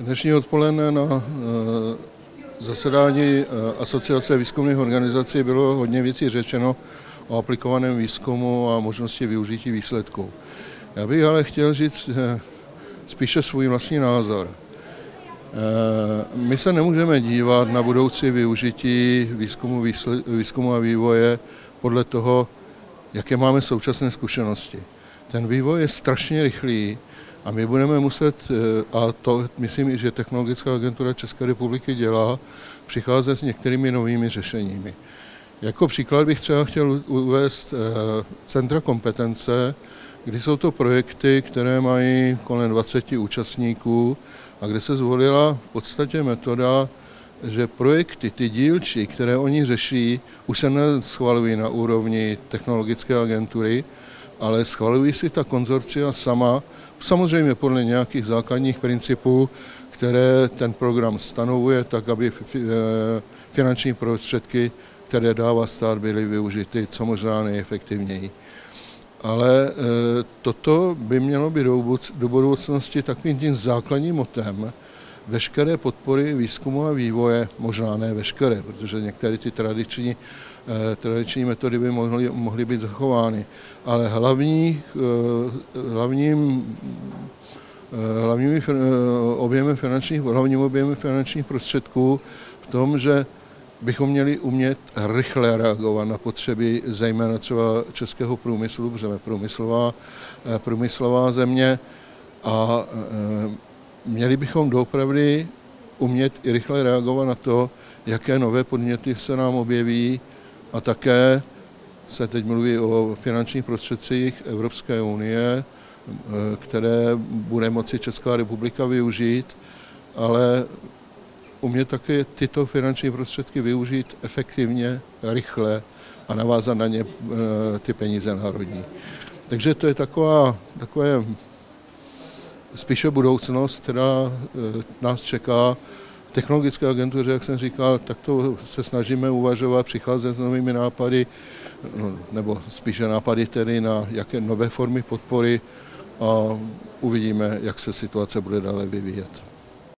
Dnešní odpoledne na eh, zasedání eh, Asociace výzkumných organizací bylo hodně věcí řečeno o aplikovaném výzkumu a možnosti využití výsledků. Já bych ale chtěl říct eh, spíše svůj vlastní názor. My se nemůžeme dívat na budoucí využití výzkumu, výzkumu a vývoje podle toho, jaké máme současné zkušenosti. Ten vývoj je strašně rychlý a my budeme muset, eh, a to myslím, že Technologická agentura České republiky dělá, přicházet s některými novými řešeními. Jako příklad bych třeba chtěl uvést eh, centra kompetence, kdy jsou to projekty, které mají kolem 20 účastníků a kde se zvolila v podstatě metoda, že projekty, ty dílčí, které oni řeší, už se neschvalují na úrovni technologické agentury, ale schvalují si ta konzorcia sama, samozřejmě podle nějakých základních principů, které ten program stanovuje, tak aby eh, finanční prostředky, které dává stát, byly využity co možná nejefektivněji. Ale eh, toto by mělo být do budoucnosti takovým tím základním motem, veškeré podpory výzkumu a vývoje, možná ne veškeré, protože některé ty tradiční, eh, tradiční metody by mohly, mohly být zachovány, ale hlavní, eh, hlavním eh, hlavními objemy finančních, hlavním objemy finančních prostředků v tom, že bychom měli umět rychle reagovat na potřeby zejména třeba českého průmyslu, protože jsme průmyslová, průmyslová země a měli bychom doopravdy umět i rychle reagovat na to, jaké nové podněty se nám objeví a také se teď mluví o finančních prostředcích Evropské unie, které bude moci Česká republika využít, ale umět také tyto finanční prostředky využít efektivně, rychle a navázat na ně eh, ty peníze národní. Takže to je taková, takové spíše budoucnost, která eh, nás čeká. Technologické agentuře, jak jsem říkal, tak to se snažíme uvažovat, přicházet s novými nápady, no, nebo spíše nápady tedy na jaké nové formy podpory a uvidíme, jak se situace bude dále vyvíjet.